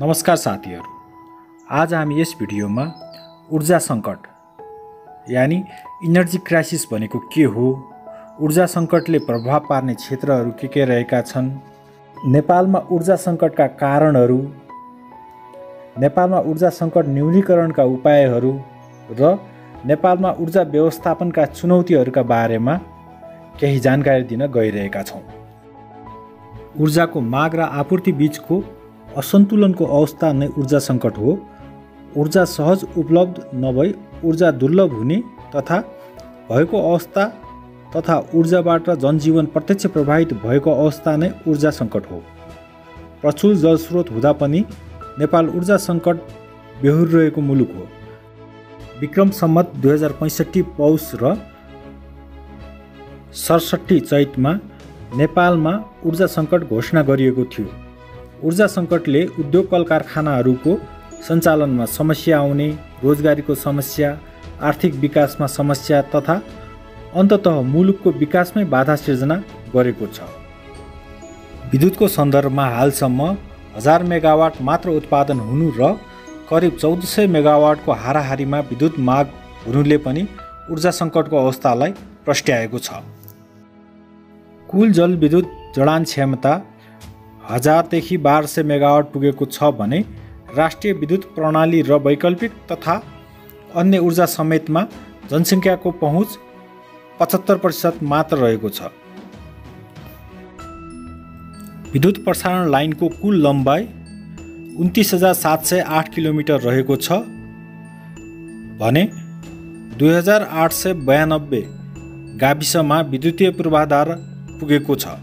नमस्कार साथीहरू। आज हामी यस भिडियोमा ऊर्जा सङ्कट यानि इनर्जी क्राइसिस भनेको के हो ऊर्जा सङ्कटले प्रभाव पार्ने क्षेत्रहरू के के रहेका छन् नेपालमा ऊर्जा सङ्कटका कारणहरू नेपालमा ऊर्जा सङ्कट न्यूनीकरणका उपायहरू र नेपालमा ऊर्जा व्यवस्थापनका चुनौतीहरूका बारेमा केही जानकारी दिन गइरहेका छौँ। ऊर्जाको माग र आपूर्ति बिचको असन्तुलनको अवस्था नै ऊर्जा सङ्कट हो। ऊर्जा सहज उपलब्ध नभई ऊर्जा दुर्लभ हुने तथा भएको अवस्था तथा ऊर्जाबाट जनजीवन प्रत्यक्ष प्रभावित भएको अवस्था नै ऊर्जा सङ्कट हो। प्रचुर जलस्रोत हुँदा पनि नेपाल ऊर्जा सङ्कट बेहोरिरहेको मुलुक हो। विक्रम सम्मत दुई हजार पैँसठी पौष र सडसट्ठी चैतमा नेपालमा ऊर्जा सङ्कट घोषणा गरिएको थियो। ऊर्जा सङ्कटले उद्योग कल कारखानाहरूको सञ्चालनमा समस्या आउने रोजगारीको समस्या आर्थिक विकासमा समस्या तथा अन्तत मुलुकको विकासमै बाधा सिर्जना गरेको छ। विद्युतको सन्दर्भमा हालसम्म हजार मेगावाट मात्र उत्पादन हुनु र करिब चौध सय मेगावाटको हाराहारीमा विद्युत माग हुनुले पनि ऊर्जा सङ्कटको अवस्थालाई प्रस्ट्याएको छ। कुल जलविद्युत जडान क्षमता हजारदेखि बाह्र सय मेगावाट पुगेको छ भने राष्ट्रिय विद्युत प्रणाली र वैकल्पिक तथा अन्य ऊर्जा समेतमा जनसङ्ख्याको पहुँच पचहत्तर प्रतिशत मात्र रहेको छ। विद्युत प्रसारण लाइनको कुल लम्बाइ उन्तिस हजार सात सय आठ किलोमिटर रहेको छ भने दुई हजार आठ सय बयानब्बे गाविसमा विद्युतीय पूर्वाधार पुगेको छ।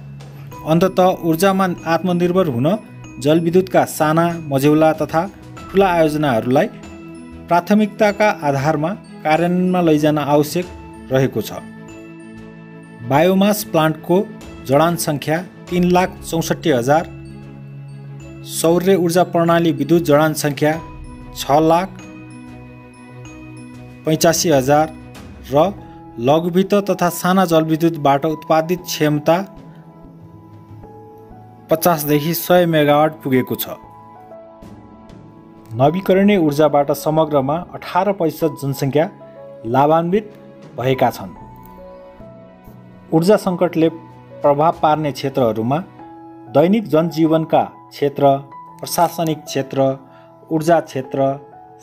अन्तत ऊर्जामा आत्मनिर्भर हुन जलविद्युतका साना मझौला तथा ठुला आयोजनाहरूलाई प्राथमिकताका आधारमा कार्यान्वयनमा लैजान आवश्यक रहेको छ। बायोमास प्लान्टको जडान सङ्ख्या तिन लाख चौसठी हजार सौर्य ऊर्जा प्रणाली विद्युत जडान सङ्ख्या छ लाख पैँचासी हजार र लघुवित्त तथा साना जलविद्युतबाट उत्पादित क्षमता पचासदेखि सय मेगावाट पुगेको छ। नवीकरणीय ऊर्जाबाट समग्रमा अठार प्रतिशत जनसङ्ख्या लाभान्वित भएका छन्। ऊर्जा सङ्कटले प्रभाव पार्ने क्षेत्रहरूमा दैनिक जनजीवनका क्षेत्र प्रशासनिक क्षेत्र ऊर्जा क्षेत्र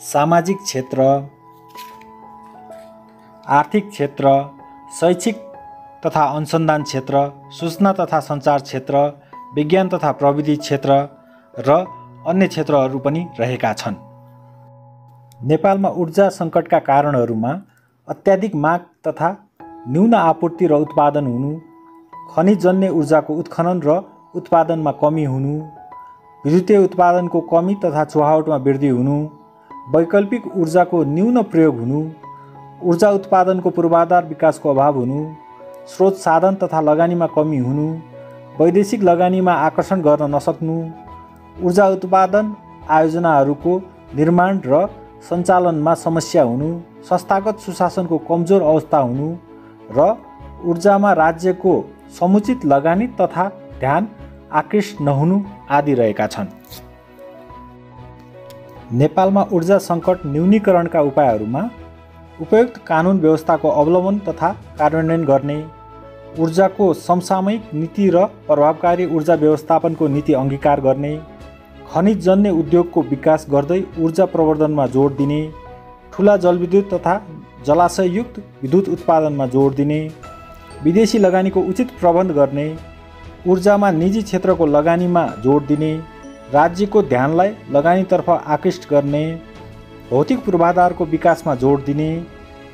सामाजिक क्षेत्र आर्थिक क्षेत्र शैक्षिक तथा अनुसन्धान क्षेत्र सूचना तथा सञ्चार क्षेत्र विज्ञान तथा प्रविधि क्षेत्र र अन्य क्षेत्रहरू पनि रहेका छन्। नेपालमा ऊर्जा सङ्कटका कारणहरूमा अत्याधिक माग तथा न्यून आपूर्ति र उत्पादन हुनु खनिजन्य ऊर्जाको उत्खनन र उत्पादनमा कमी हुनु विद्युतीय उत्पादनको कमी तथा चुहावटमा वृद्धि हुनु वैकल्पिक ऊर्जाको न्यून प्रयोग हुनु ऊर्जा उत्पादनको पूर्वाधार विकासको अभाव हुनु स्रोत साधन तथा लगानीमा कमी हुनु वैदेशिक लगानीमा आकर्षण गर्न नसक्नु ऊर्जा उत्पादन आयोजनाहरूको निर्माण र सञ्चालनमा समस्या हुनु संस्थागत सुशासनको कमजोर अवस्था हुनु र ऊर्जामा राज्यको समुचित लगानी तथा ध्यान आकृष्ट नहुनु आदि रहेका छन्। नेपालमा ऊर्जा सङ्कट न्यूनीकरणका उपायहरूमा उपयुक्त कानुन व्यवस्थाको अवलम्बन तथा कार्यान्वयन गर्ने ऊर्जाको समसामयिक नीति र प्रभावकारी ऊर्जा व्यवस्थापनको नीति अङ्गीकार गर्ने खनिजजन्य उद्योगको विकास गर्दै ऊर्जा प्रवर्धनमा जोड दिने ठुला जलविद्युत तथा जलाशययुक्त विद्युत उत्पादनमा जोड दिने विदेशी लगानीको उचित प्रबन्ध गर्ने ऊर्जामा निजी क्षेत्रको लगानीमा जोड दिने राज्यको ध्यानलाई लगानीतर्फ आकृष्ट गर्ने भौतिक पूर्वाधारको विकासमा जोड दिने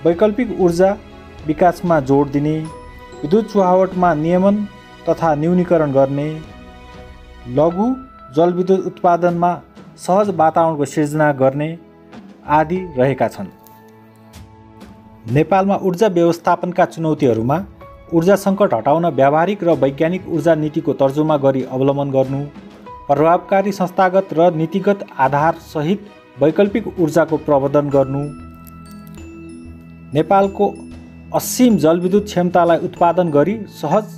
वैकल्पिक ऊर्जा विकासमा जोड दिने विद्युत चुहावटमा नियमन तथा न्यूनीकरण गर्ने लघु जलविद्युत उत्पादनमा सहज वातावरणको सिर्जना गर्ने आदि रहेका छन्। नेपालमा ऊर्जा व्यवस्थापनका चुनौतीहरूमा ऊर्जा सङ्कट हटाउन व्यावहारिक र वैज्ञानिक ऊर्जा नीतिको तर्जुमा गरी अवलम्बन गर्नु प्रभावकारी संस्थागत र नीतिगत आधारसहित वैकल्पिक ऊर्जाको प्रवर्धन गर्नु नेपालको असीम जलविद्युत क्षमतालाई उत्पादन गरी सहज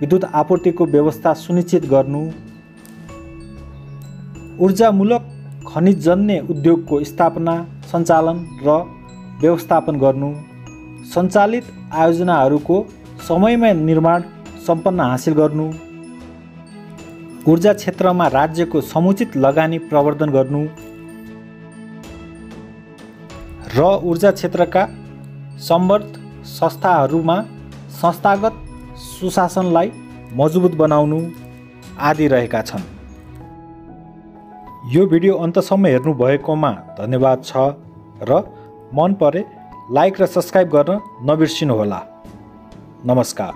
विद्युत आपूर्तिको व्यवस्था सुनिश्चित गर्नु ऊर्जामूलक खनिजजन्य उद्योगको स्थापना सञ्चालन र व्यवस्थापन गर्नु सञ्चालित आयोजनाहरूको समयमै निर्माण सम्पन्न हासिल गर्नु ऊर्जा क्षेत्रमा राज्यको समुचित लगानी प्रवर्धन गर्नु र ऊर्जा क्षेत्रका सम्बद्ध संस्थाहरूमा संस्थागत सुशासनलाई मजबुत बनाउनु आदि रहेका छन्। यो भिडियो अन्तसम्म हेर्नुभएकोमा धन्यवाद छ र मन परे लाइक र सब्सक्राइब गर्न नबिर्सिनुहोला। नमस्कार।